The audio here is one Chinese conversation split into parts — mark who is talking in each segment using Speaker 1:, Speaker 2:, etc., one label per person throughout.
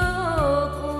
Speaker 1: 走过。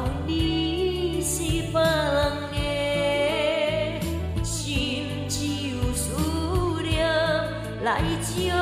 Speaker 1: 大地を